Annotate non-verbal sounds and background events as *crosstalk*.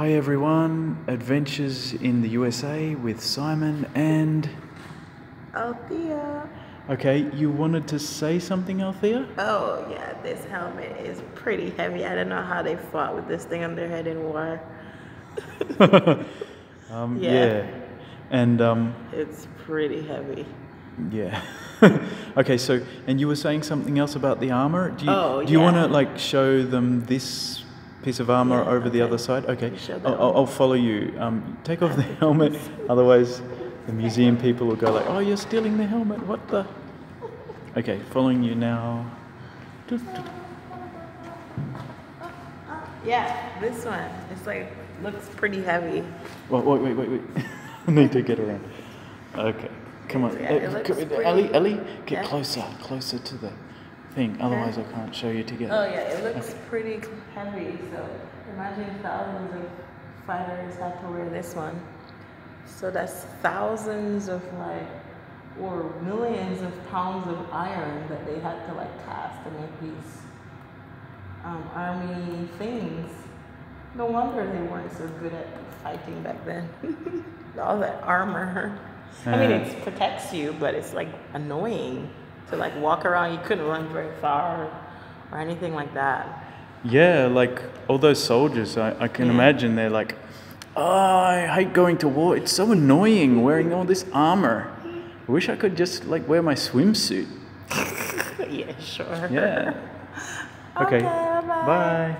Hi everyone, Adventures in the USA with Simon and. Althea. Okay, you wanted to say something, Althea? Oh yeah, this helmet is pretty heavy. I don't know how they fought with this thing on their head in war. *laughs* um, Yeah. yeah. And um, It's pretty heavy. yeah. *laughs* okay, so and you were saying something else about the armor. Do you Oh, do you want to like show them this piece of armor Yeah, over the other side? Okay, I'll. I'll, follow you. Um, take off the *laughs* helmet, otherwise the museum people will go like, "Oh, you're stealing the helmet! What the?" *laughs* Okay, following you now. Yeah, this one. It's like looks pretty heavy. Wait, wait, wait, wait, wait. *laughs* I need to get around. Okay, come on. Yeah, Uh, come- Ellie, Ellie, get Yeah. closer, closer to the thing. Otherwise, I can't show you together. Oh yeah, it looks pretty heavy. So imagine thousands of fighters had to wear this one. So that's thousands of like, or millions of pounds of iron that they had to like cast to make these um, army things. No wonder they weren't so good at fighting back then. *laughs* All that armor. I mean, it protects you, but it's like annoying to like walk around. You couldn't run very far or anything like that. Yeah, like all those soldiers, I, I can Yeah. imagine they're like, oh, I hate going to war. It's so annoying wearing all this armor. I wish I could just like wear my swimsuit. *laughs* yeah, sure. Yeah. *laughs* Okay. Okay, bye-bye. Bye.